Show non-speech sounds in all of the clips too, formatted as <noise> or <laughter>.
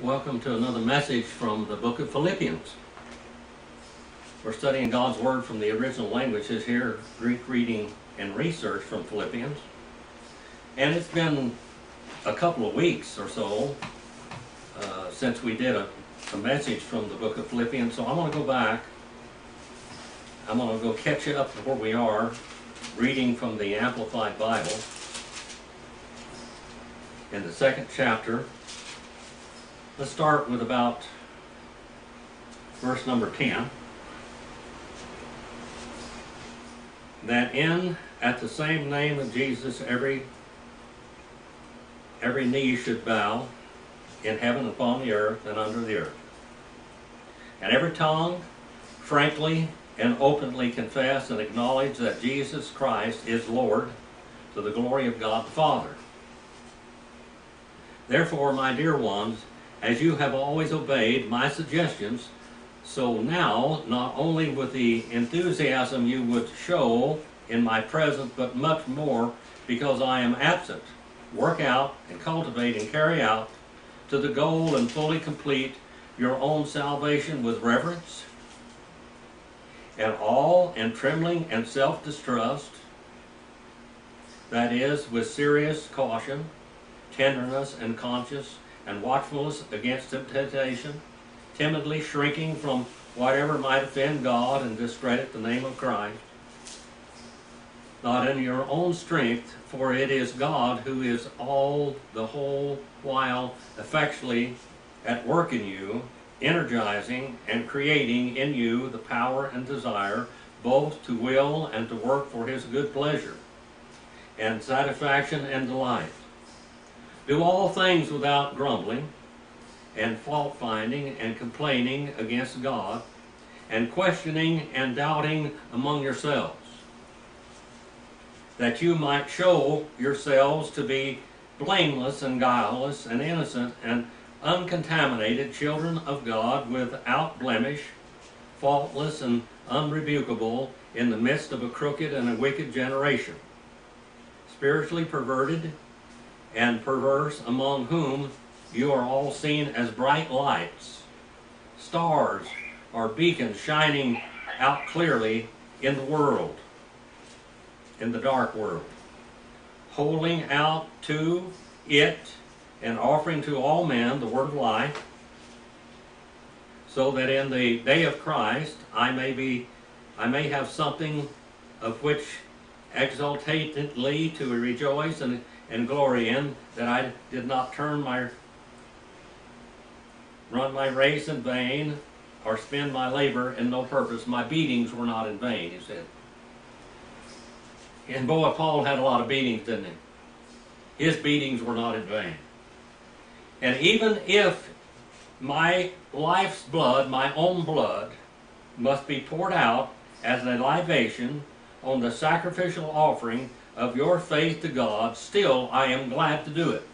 Welcome to another message from the book of Philippians. We're studying God's Word from the original languages here, Greek reading and research from Philippians. And it's been a couple of weeks or so uh, since we did a, a message from the book of Philippians, so I'm going to go back. I'm going to go catch you up to where we are, reading from the Amplified Bible in the second chapter. Let's start with about verse number 10. That in at the same name of Jesus every every knee should bow in heaven upon the earth and under the earth. And every tongue frankly and openly confess and acknowledge that Jesus Christ is Lord to the glory of God the Father. Therefore, my dear ones, as you have always obeyed my suggestions, so now, not only with the enthusiasm you would show in my presence, but much more because I am absent, work out and cultivate and carry out to the goal and fully complete your own salvation with reverence and awe and trembling and self distrust, that is, with serious caution, tenderness and conscience and watchfulness against temptation, timidly shrinking from whatever might offend God and discredit the name of Christ. Not in your own strength, for it is God who is all the whole while effectually at work in you, energizing and creating in you the power and desire both to will and to work for his good pleasure and satisfaction and delight. Do all things without grumbling and fault finding and complaining against God and questioning and doubting among yourselves, that you might show yourselves to be blameless and guileless and innocent and uncontaminated children of God without blemish, faultless and unrebukable in the midst of a crooked and a wicked generation, spiritually perverted and perverse, among whom you are all seen as bright lights, stars or beacons shining out clearly in the world, in the dark world, holding out to it and offering to all men the word of life, so that in the day of Christ I may be, I may have something of which exultantly to rejoice and and glory in that I did not turn my run my race in vain or spend my labor in no purpose. My beatings were not in vain, he said. And boy, Paul had a lot of beatings, didn't he? His beatings were not in vain. And even if my life's blood, my own blood, must be poured out as a libation on the sacrificial offering of your faith to God, still I am glad to do it.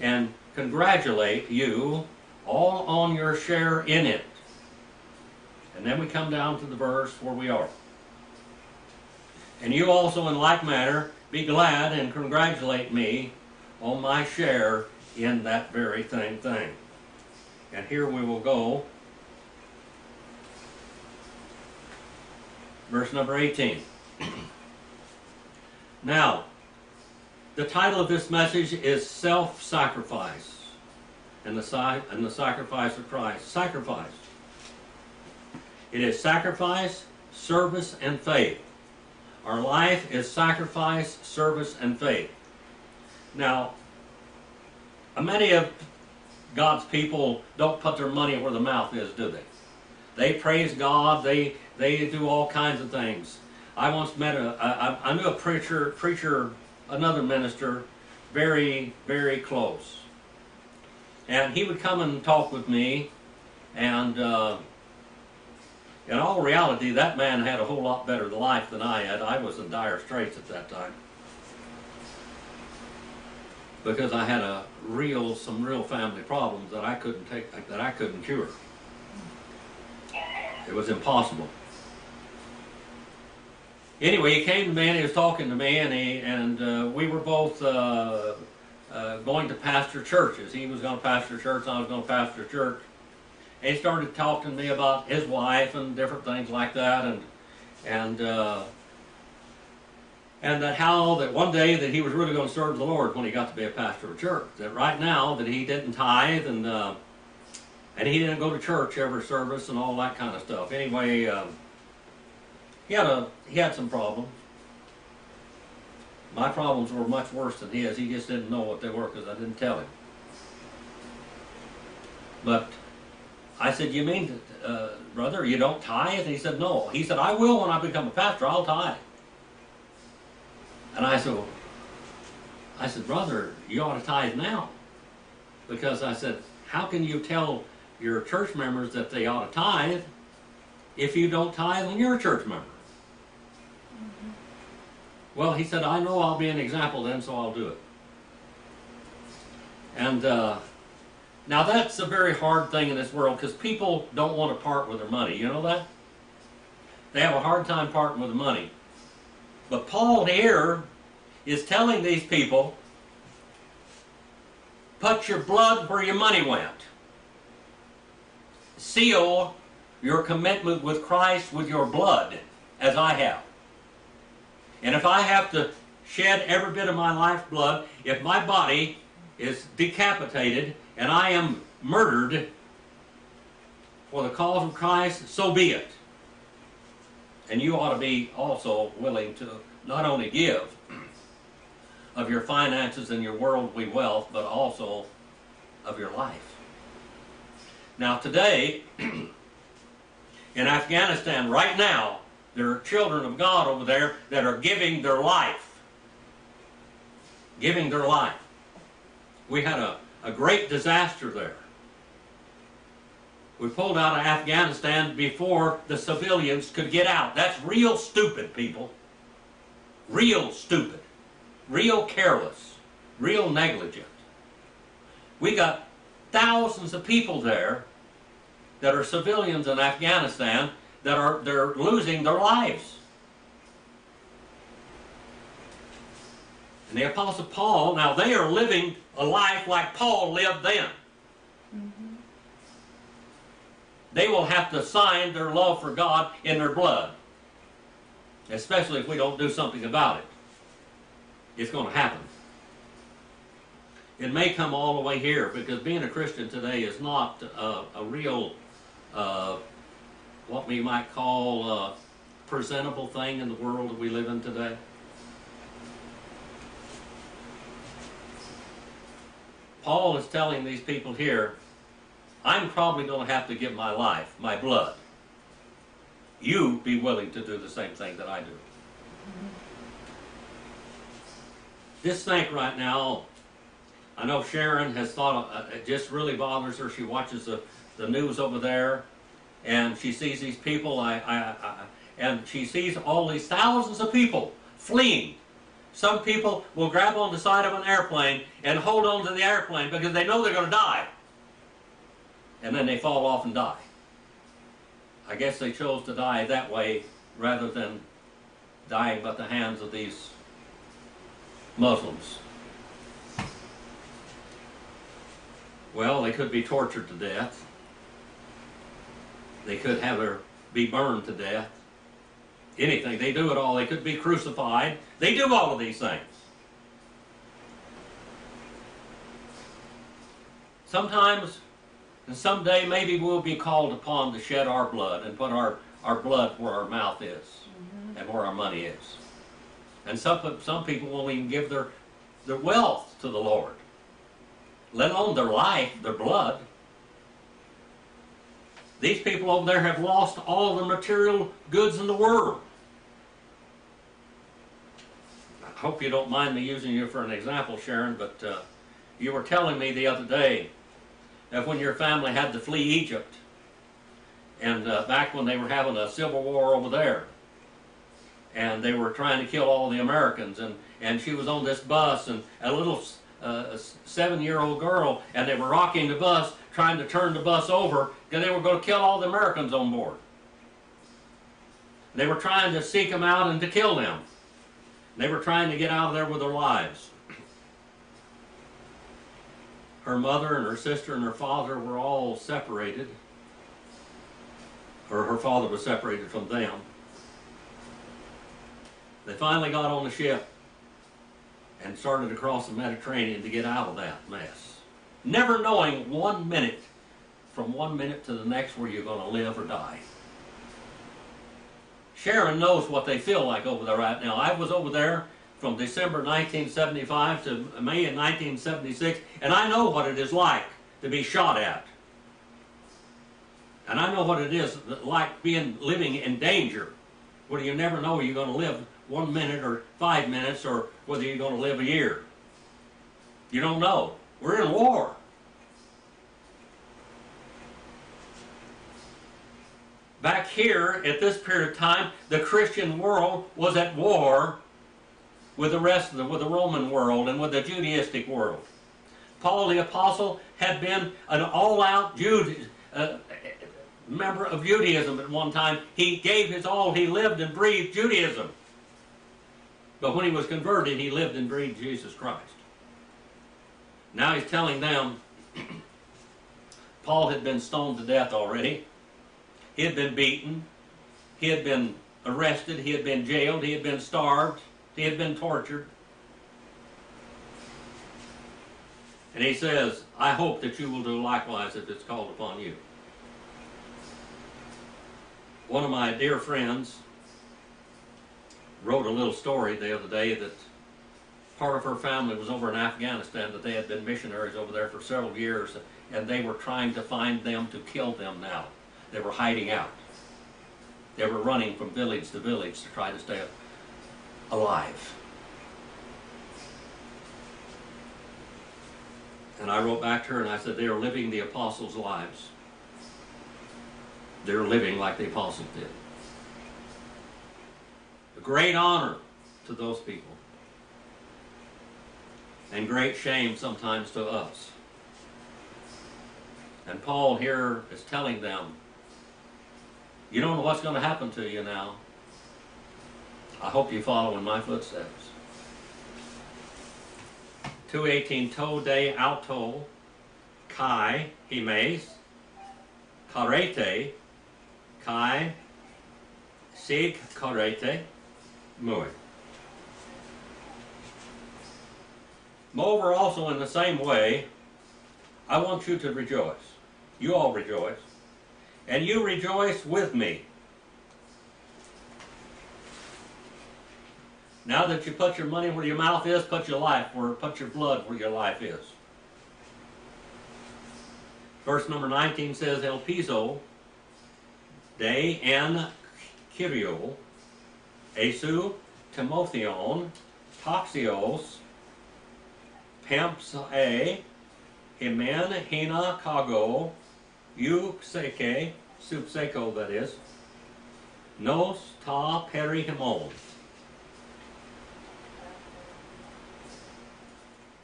And congratulate you all on your share in it. And then we come down to the verse where we are. And you also, in like manner, be glad and congratulate me on my share in that very same thing. And here we will go. Verse number 18. <clears throat> Now, the title of this message is Self Sacrifice and the, and the Sacrifice of Christ. Sacrifice. It is sacrifice, service, and faith. Our life is sacrifice, service, and faith. Now, many of God's people don't put their money where the mouth is, do they? They praise God, they, they do all kinds of things. I once met a, I, I knew a preacher, preacher, another minister, very, very close. And he would come and talk with me, and uh, in all reality, that man had a whole lot better life than I had. I was in dire straits at that time. Because I had a real, some real family problems that I couldn't take, that I couldn't cure. It was impossible anyway, he came to me and he was talking to me, and he and uh, we were both uh, uh, going to pastor churches. He was going to pastor church, I was going to pastor church. And he started talking to me about his wife and different things like that, and and uh, and that how that one day that he was really going to serve the Lord when he got to be a pastor of church. That right now that he didn't tithe and uh, and he didn't go to church every service and all that kind of stuff. Anyway, um, he had a he had some problems. My problems were much worse than his. He just didn't know what they were because I didn't tell him. But I said, "You mean, uh, brother, you don't tithe?" And he said, "No." He said, "I will when I become a pastor. I'll tithe." And I said, well, "I said, brother, you ought to tithe now," because I said, "How can you tell your church members that they ought to tithe if you don't tithe when you're a church member?" Well, he said, I know I'll be an example then, so I'll do it. And uh, now that's a very hard thing in this world because people don't want to part with their money. You know that? They have a hard time parting with the money. But Paul here is telling these people put your blood where your money went. Seal your commitment with Christ with your blood, as I have. And if I have to shed every bit of my lifeblood, if my body is decapitated and I am murdered for the cause of Christ, so be it. And you ought to be also willing to not only give of your finances and your worldly wealth, but also of your life. Now, today, <clears throat> in Afghanistan, right now, there are children of God over there that are giving their life. Giving their life. We had a, a great disaster there. We pulled out of Afghanistan before the civilians could get out. That's real stupid, people. Real stupid. Real careless. Real negligent. We got thousands of people there that are civilians in Afghanistan that are they're losing their lives. And the Apostle Paul, now they are living a life like Paul lived then. Mm-hmm. They will have to sign their love for God in their blood. Especially if we don't do something about it. It's going to happen. It may come all the way here because being a Christian today is not uh, a real uh, what we might call a presentable thing in the world that we live in today? Paul is telling these people here, I'm probably going to have to give my life, my blood. You be willing to do the same thing that I do. Just think right now, I know Sharon has thought, uh, it just really bothers her. She watches the, the news over there and she sees these people, I, I, I, and she sees all these thousands of people fleeing. Some people will grab on the side of an airplane and hold on to the airplane because they know they're going to die. And then they fall off and die. I guess they chose to die that way rather than dying by the hands of these Muslims. Well, they could be tortured to death. They could have her be burned to death. Anything. They do it all. They could be crucified. They do all of these things. Sometimes and someday maybe we'll be called upon to shed our blood and put our, our blood where our mouth is mm-hmm. and where our money is. And some, some people won't even give their, their wealth to the Lord, let alone their life, their blood. These people over there have lost all the material goods in the world. I hope you don't mind me using you for an example, Sharon, but uh, you were telling me the other day that when your family had to flee Egypt, and uh, back when they were having a civil war over there, and they were trying to kill all the Americans, and, and she was on this bus, and a little uh, seven-year-old girl, and they were rocking the bus, trying to turn the bus over because they were going to kill all the Americans on board. They were trying to seek them out and to kill them. They were trying to get out of there with their lives. her mother and her sister and her father were all separated, or her father was separated from them. They finally got on the ship and started across the Mediterranean to get out of that mess. Never knowing one minute, from one minute to the next, where you're going to live or die. Sharon knows what they feel like over there right now. I was over there from December 1975 to May of 1976, and I know what it is like to be shot at. And I know what it is like being living in danger, where you never know you're going to live one minute or five minutes or whether you're going to live a year. You don't know. We're in war. Back here, at this period of time, the Christian world was at war with the rest of the, with the Roman world and with the Judaistic world. Paul the Apostle had been an all-out Jude, uh, member of Judaism at one time. He gave his all. He lived and breathed Judaism. But when he was converted, he lived and breathed Jesus Christ. Now he's telling them <clears throat> Paul had been stoned to death already. He had been beaten. He had been arrested. He had been jailed. He had been starved. He had been tortured. And he says, I hope that you will do likewise if it's called upon you. One of my dear friends wrote a little story the other day that part of her family was over in Afghanistan, that they had been missionaries over there for several years, and they were trying to find them to kill them now. They were hiding out. They were running from village to village to try to stay alive. And I wrote back to her and I said, they are living the apostles' lives. They're living like the apostles did. Great honor to those people. And great shame sometimes to us. And Paul here is telling them, you don't know what's going to happen to you now. I hope you follow in my footsteps. 218 to de auto kai himes karete kai sig karete muy. Moreover, also in the same way, I want you to rejoice. You all rejoice. And you rejoice with me. Now that you put your money where your mouth is, put your life where, put your blood where your life is. Verse number 19 says, El piso de en Esu, Timotheon, Toxios, Pampsae, Himen, Hina, Kago, Euxeke, Subseco that is, Nos ta perihimon.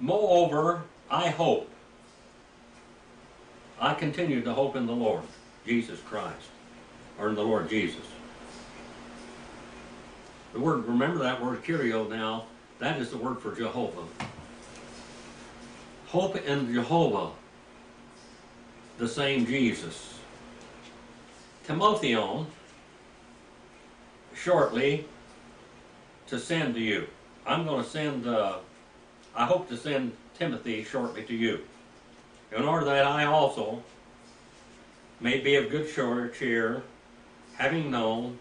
Moreover, I hope. I continue to hope in the Lord, Jesus Christ, or in the Lord Jesus. The word, remember that word curio now, that is the word for Jehovah. Hope in Jehovah, the same Jesus. Timotheon, shortly, to send to you. I'm going to send, uh, I hope to send Timothy shortly to you, in order that I also may be of good cheer, having known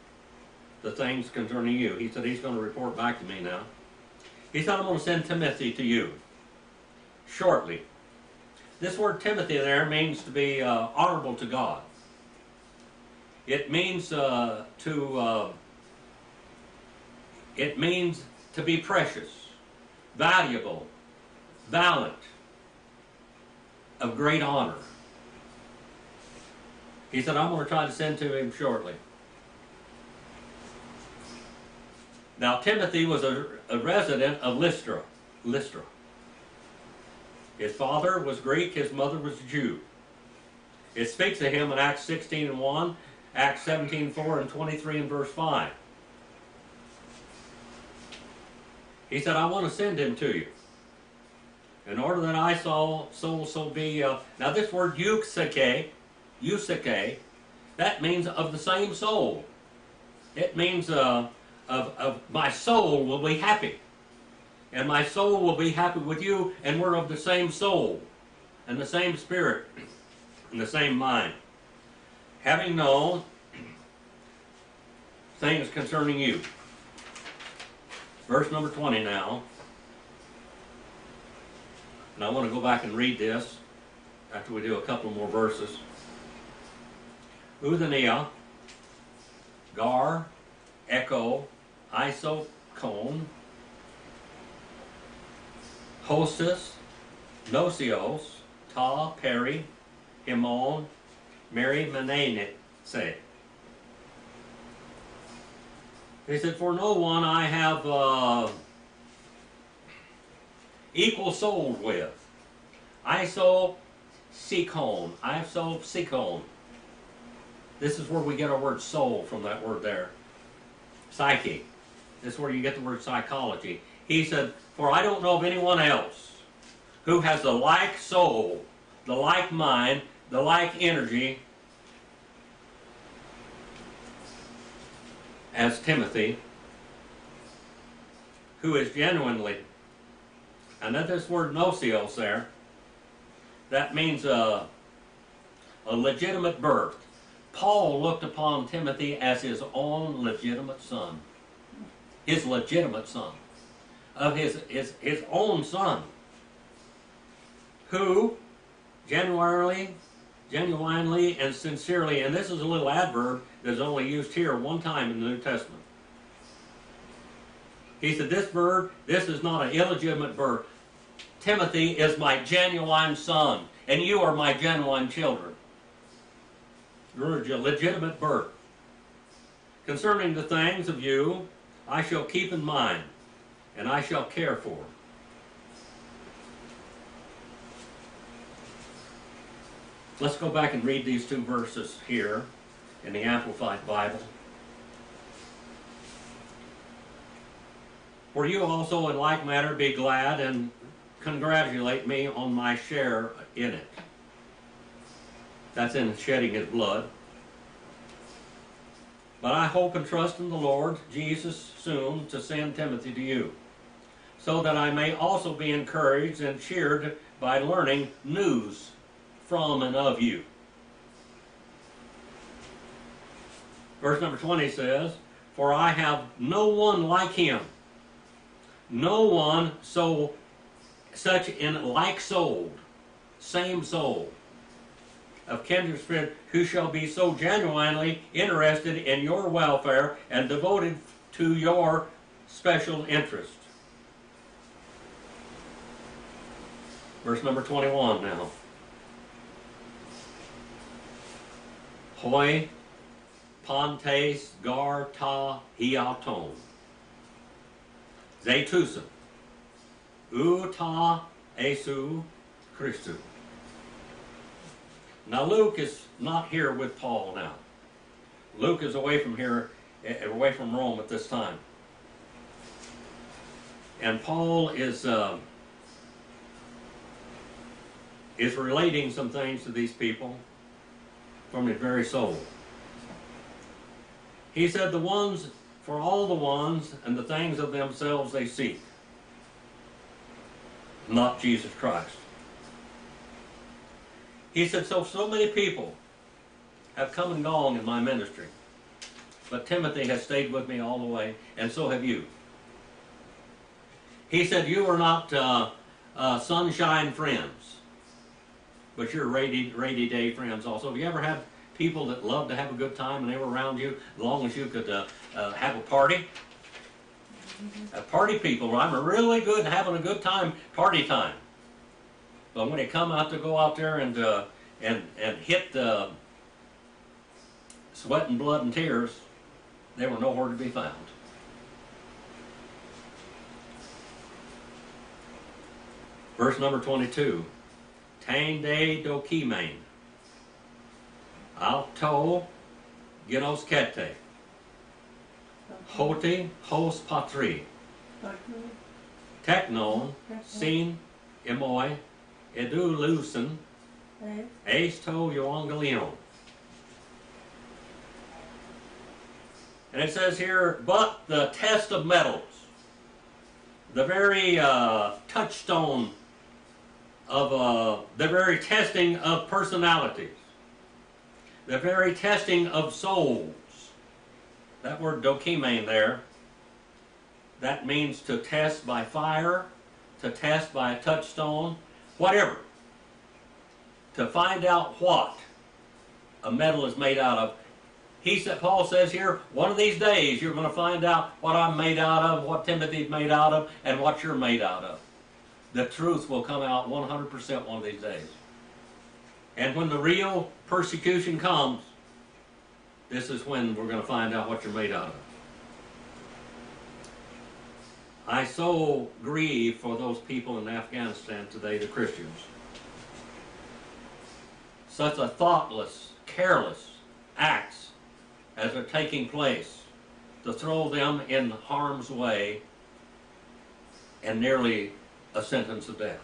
the things concerning you. He said he's going to report back to me now. He said, I'm going to send Timothy to you shortly. This word Timothy there means to be uh, honorable to God. It means uh, to, uh, it means to be precious, valuable, valiant, of great honor. He said, I'm going to try to send to him shortly. Now, Timothy was a, a resident of Lystra. Lystra. His father was Greek, his mother was Jew. It speaks of him in Acts 16 and 1, Acts 17 4, and 23 and verse 5. He said, I want to send him to you. In order that I soul, soul so be. Uh, now, this word euxike, euxike, that means of the same soul. It means uh, of, of my soul will be happy. And my soul will be happy with you, and we're of the same soul, and the same spirit, and the same mind. Having known things concerning you. Verse number 20 now. And I want to go back and read this after we do a couple more verses. Uthania, Gar, Echo, Isocone, Hostus, Nocios, Ta, Peri, Himon, Mary Manane say. He said, For no one I have uh, equal soul with. Iso Sikon. Iso Sikon. This is where we get our word soul from that word there. Psyche. This is where you get the word psychology. He said, For I don't know of anyone else who has the like soul, the like mind, the like energy as Timothy, who is genuinely, and then this word nocios there, that means a, a legitimate birth. Paul looked upon Timothy as his own legitimate son, his legitimate son, of his, his, his own son, who genuinely, genuinely and sincerely, and this is a little adverb that's only used here one time in the New Testament. He said, This bird, this is not an illegitimate bird. Timothy is my genuine son, and you are my genuine children. You're a legitimate birth. Concerning the things of you, I shall keep in mind, and I shall care for. Let's go back and read these two verses here in the Amplified Bible. For you also in like manner be glad and congratulate me on my share in it. That's in shedding his blood. But I hope and trust in the Lord Jesus soon to send Timothy to you, so that I may also be encouraged and cheered by learning news from and of you. Verse number 20 says, For I have no one like him, no one so such in like soul, same soul, of kindred who shall be so genuinely interested in your welfare and devoted to your special interest. Verse number 21 now. Hoi Pontes Gar Ta Hiaton. Zetusa. Uta Esu Christu. Now Luke is not here with Paul now. Luke is away from here, eh, away from Rome at this time. And Paul is uh, is relating some things to these people from his very soul. He said, The ones, for all the ones and the things of themselves they seek, not Jesus Christ. He said, So, so many people have come and gone in my ministry, but Timothy has stayed with me all the way, and so have you. He said, You are not uh, uh, sunshine friends but you're rainy, rainy day friends also. Have you ever had people that love to have a good time and they were around you as long as you could uh, uh, have a party? Uh, party people, I'm really good at having a good time, party time. But when they come out to go out there and uh, and and hit the sweat and blood and tears, they were nowhere to be found. Verse number 22. Tande dokimain. Alto genos kete. Hoti hos patri. Technon sin emoi, edulusen, Đấy. eis to euangelion. And it says here, but the test of metals, the very uh, touchstone of uh, the very testing of personalities, the very testing of souls. That word dokimane there, that means to test by fire, to test by a touchstone, whatever. To find out what a metal is made out of. He said, Paul says here, one of these days you're going to find out what I'm made out of, what Timothy's made out of, and what you're made out of. The truth will come out 100% one of these days. And when the real persecution comes, this is when we're going to find out what you're made out of. I so grieve for those people in Afghanistan today, the Christians. Such a thoughtless, careless acts as are taking place to throw them in harm's way and nearly a sentence of death.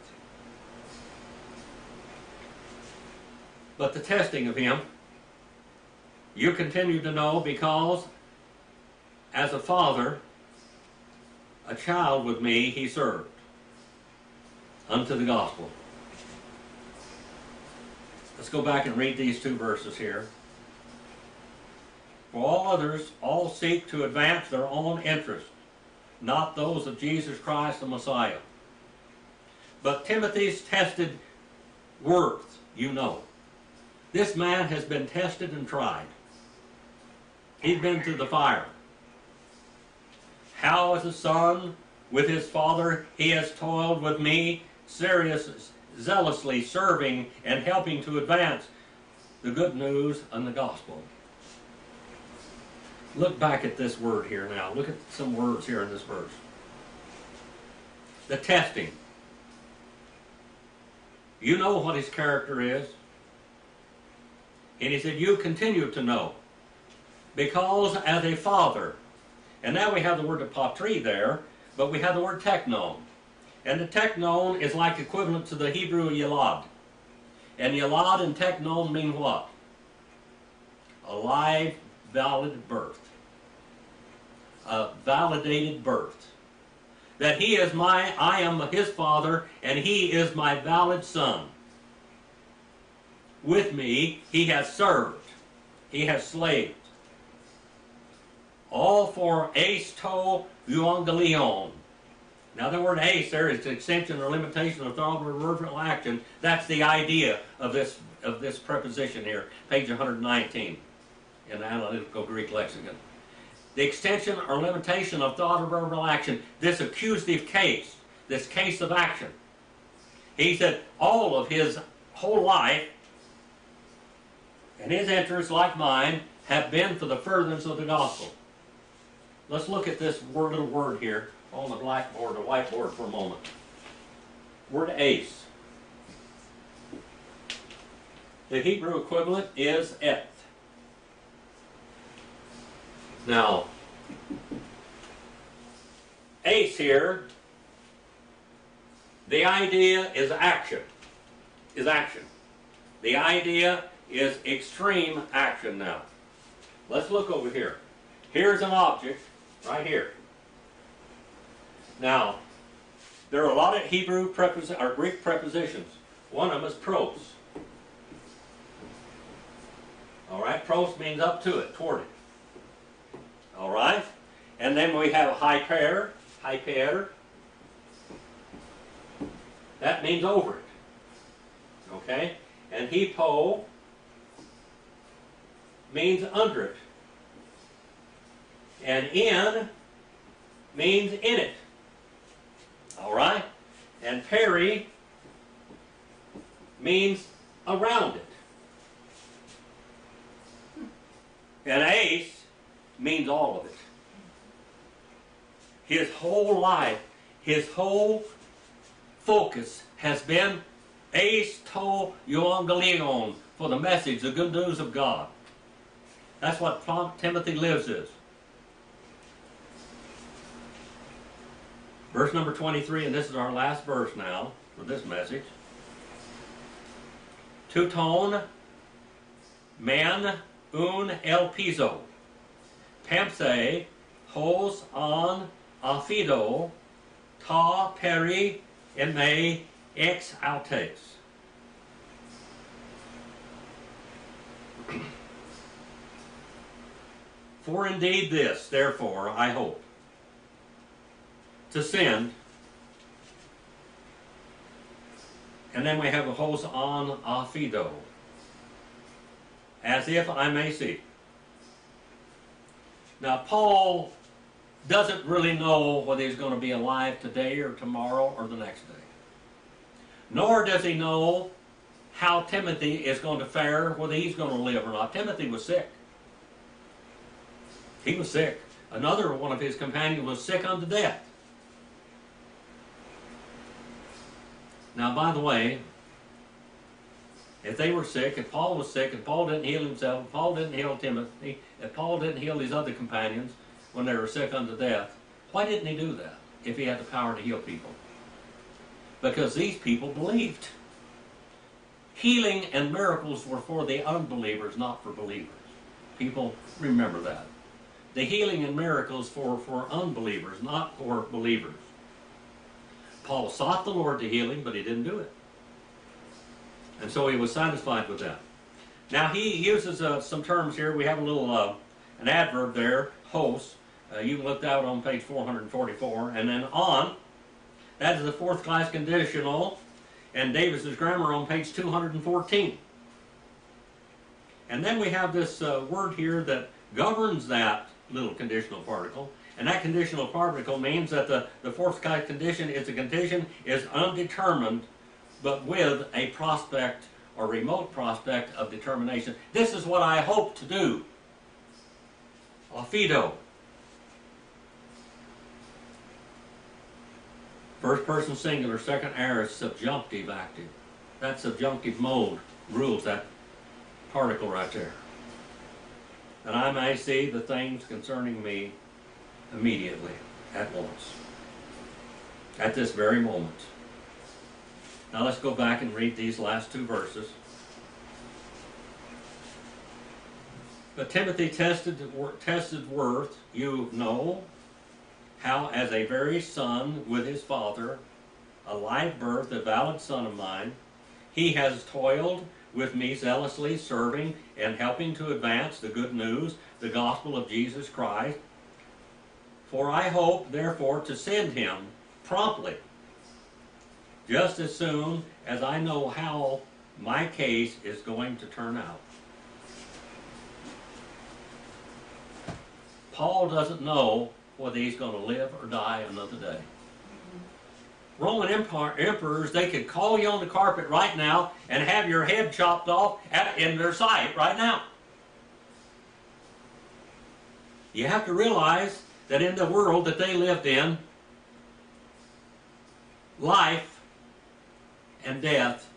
But the testing of him, you continue to know because as a father, a child with me he served unto the gospel. Let's go back and read these two verses here. For all others, all seek to advance their own interests, not those of Jesus Christ the Messiah. But Timothy's tested worth, you know. This man has been tested and tried. He's been through the fire. How as a son with his father he has toiled with me, serious, zealously serving and helping to advance the good news and the gospel. Look back at this word here now. Look at some words here in this verse. The testing. You know what his character is. And he said, You continue to know. Because as a father, and now we have the word apotri there, but we have the word technon. And the technon is like equivalent to the Hebrew yalad. And yalad and technon mean what? A live, valid birth. A validated birth. That he is my, I am his father, and he is my valid son. With me, he has served. He has slaved. All for ace to euangelion. Now the word ace there is extension or limitation of thought or verbal action. That's the idea of this of this preposition here, page 119 in the Analytical Greek Lexicon. The extension or limitation of thought or verbal action, this accusative case, this case of action. He said all of his whole life and his interests, like mine, have been for the furtherance of the gospel. Let's look at this word, little word here on the blackboard or whiteboard for a moment. Word ace. The Hebrew equivalent is eth. Now, ace here, the idea is action. Is action. The idea is extreme action now. Let's look over here. Here's an object right here. Now, there are a lot of Hebrew or Greek prepositions. One of them is pros. All right, pros means up to it, toward it. All right, and then we have hyper, hyper. That means over it. Okay, and hypo means under it. And in means in it. All right? And peri means around it. And ace means all of it. His whole life, his whole focus has been ace to euangelion for the message, the good news of God. That's what Timothy lives is. Verse number 23, and this is our last verse now. for this message. Tuton man un el piso. Pempse hos on afido ta peri me ex autes. <clears throat> For indeed this, therefore, I hope, to send, and then we have a hos on afido, as if I may see. Now, Paul doesn't really know whether he's going to be alive today or tomorrow or the next day. Nor does he know how Timothy is going to fare, whether he's going to live or not. Timothy was sick. He was sick. Another one of his companions was sick unto death. Now, by the way, if they were sick, if Paul was sick, if Paul didn't heal himself, if Paul didn't heal Timothy, if Paul didn't heal his other companions when they were sick unto death, why didn't he do that if he had the power to heal people? Because these people believed. Healing and miracles were for the unbelievers, not for believers. People remember that. The healing and miracles for, for unbelievers, not for believers. Paul sought the Lord to heal him, but he didn't do it. And so he was satisfied with that. Now he uses uh, some terms here. We have a little uh, an adverb there, hos. Uh, you can look that out on page 444. And then on, that is the fourth class conditional, and Davis's grammar on page 214. And then we have this uh, word here that governs that little conditional particle. And that conditional particle means that the, the fourth condition is a condition is undetermined, but with a prospect or remote prospect of determination. This is what I hope to do. Afido. First person singular, second aorist, subjunctive active. That subjunctive mode rules that particle right there. And I may see the things concerning me immediately, at once, at this very moment. Now let's go back and read these last two verses. But Timothy tested, tested worth, you know, how as a very son with his father, a live birth, a valid son of mine, he has toiled with me zealously, serving and helping to advance the good news, the gospel of Jesus Christ. For I hope, therefore, to send him promptly, just as soon as I know how my case is going to turn out. Paul doesn't know whether he's going to live or die another day. Roman emperors, they could call you on the carpet right now and have your head chopped off at, in their sight right now. You have to realize that in the world that they lived in, life and death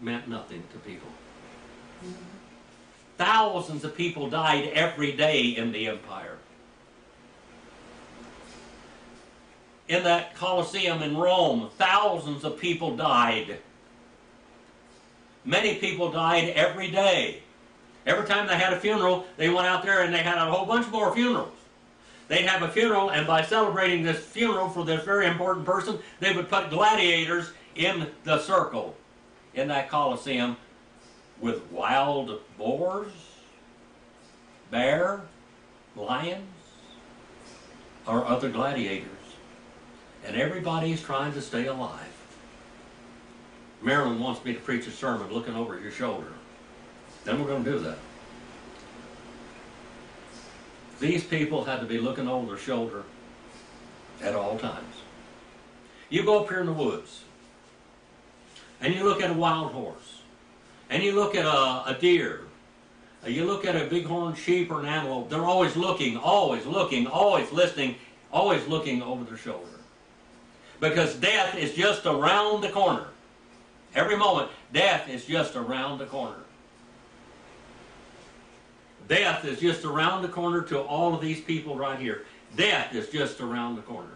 meant nothing to people. Thousands of people died every day in the empire. in that Colosseum in Rome, thousands of people died. Many people died every day. Every time they had a funeral, they went out there and they had a whole bunch more funerals. They'd have a funeral, and by celebrating this funeral for this very important person, they would put gladiators in the circle in that Colosseum with wild boars, bear, lions, or other gladiators and everybody's trying to stay alive. Marilyn wants me to preach a sermon looking over your shoulder. Then we're going to do that. These people had to be looking over their shoulder at all times. You go up here in the woods, and you look at a wild horse, and you look at a, a deer, you look at a bighorn sheep or an antelope, they're always looking, always looking, always listening, always looking over their shoulder because death is just around the corner. Every moment, death is just around the corner. Death is just around the corner to all of these people right here. Death is just around the corner.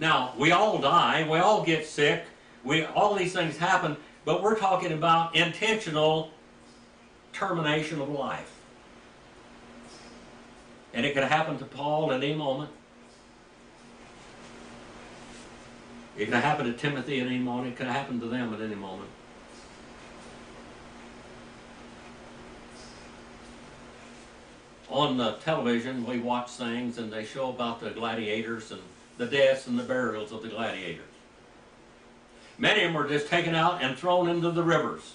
Now, we all die, we all get sick, We all these things happen, but we're talking about intentional termination of life. And it could happen to Paul at any moment. It could happen to Timothy at any moment. It could happen to them at any moment. On the television, we watch things and they show about the gladiators and the deaths and the burials of the gladiators. Many of them were just taken out and thrown into the rivers,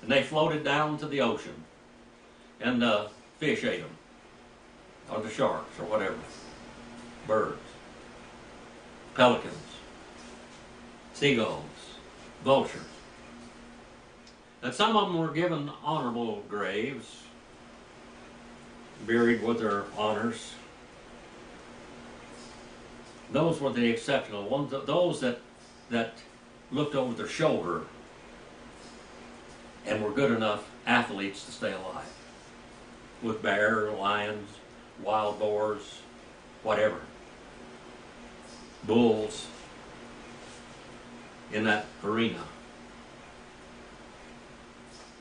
and they floated down to the ocean, and the fish ate them, or the sharks, or whatever, birds, pelicans, seagulls, vultures. And some of them were given honorable graves, buried with their honors. Those were the exceptional ones. Those that that looked over their shoulder and were good enough athletes to stay alive. With bear, lions, wild boars, whatever. Bulls in that arena.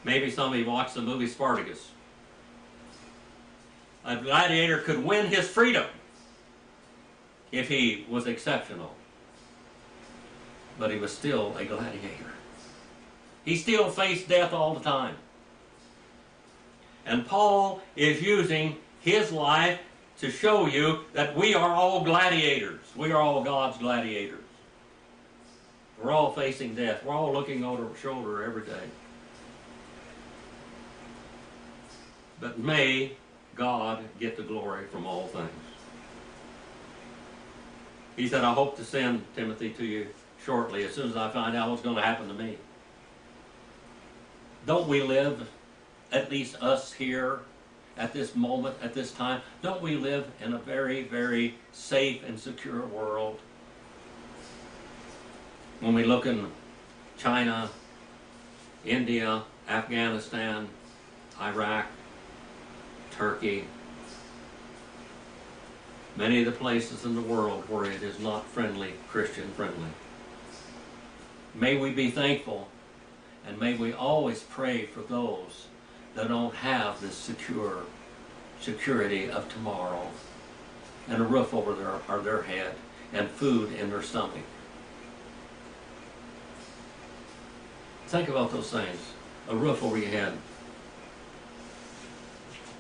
Maybe somebody watched the movie Spartacus. A gladiator could win his freedom if he was exceptional. But he was still a gladiator. He still faced death all the time. And Paul is using his life to show you that we are all gladiators. We are all God's gladiators. We're all facing death. We're all looking over our shoulder every day. But may God get the glory from all things. He said, I hope to send Timothy to you shortly as soon as I find out what's going to happen to me. Don't we live, at least us here, at this moment, at this time, don't we live in a very, very safe and secure world? When we look in China, India, Afghanistan, Iraq, Turkey, many of the places in the world where it is not friendly, Christian friendly. May we be thankful and may we always pray for those that don't have this secure security of tomorrow and a roof over their, or their head and food in their stomach. Think about those things. A roof over your head.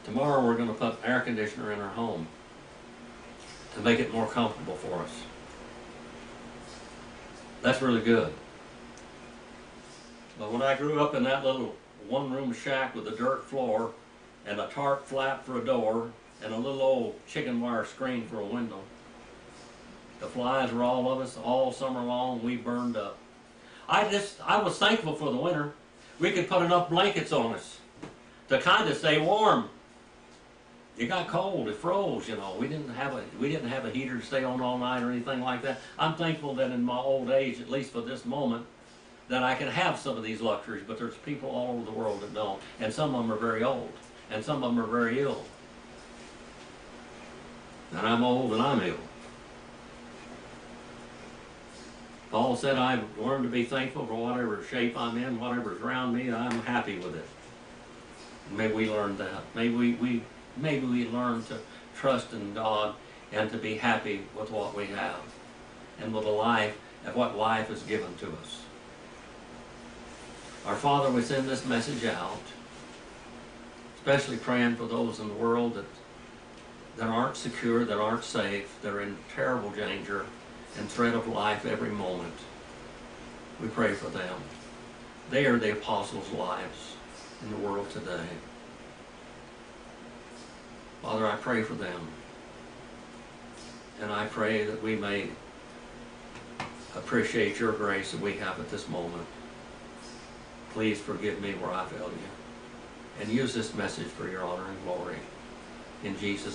Tomorrow we're going to put air conditioner in our home to make it more comfortable for us. That's really good. But when I grew up in that little one-room shack with a dirt floor and a tarp flap for a door and a little old chicken wire screen for a window, the flies were all of us all summer long. We burned up. I just I was thankful for the winter. We could put enough blankets on us to kind of stay warm. It got cold, it froze, you know. We didn't have a we didn't have a heater to stay on all night or anything like that. I'm thankful that in my old age, at least for this moment, that I can have some of these luxuries, but there's people all over the world that don't. And some of them are very old, and some of them are very ill. And I'm old and I'm ill. Paul said, I've learned to be thankful for whatever shape I'm in, whatever's around me, I'm happy with it. May we learn that. May we, we maybe we learn to trust in God and to be happy with what we have and with the life and what life is given to us. Our Father, we send this message out, especially praying for those in the world that that aren't secure, that aren't safe, that are in terrible danger and threat of life every moment. We pray for them. They are the apostles' lives in the world today. Father, I pray for them. And I pray that we may appreciate your grace that we have at this moment. Please forgive me where I failed you. And use this message for your honor and glory. In Jesus'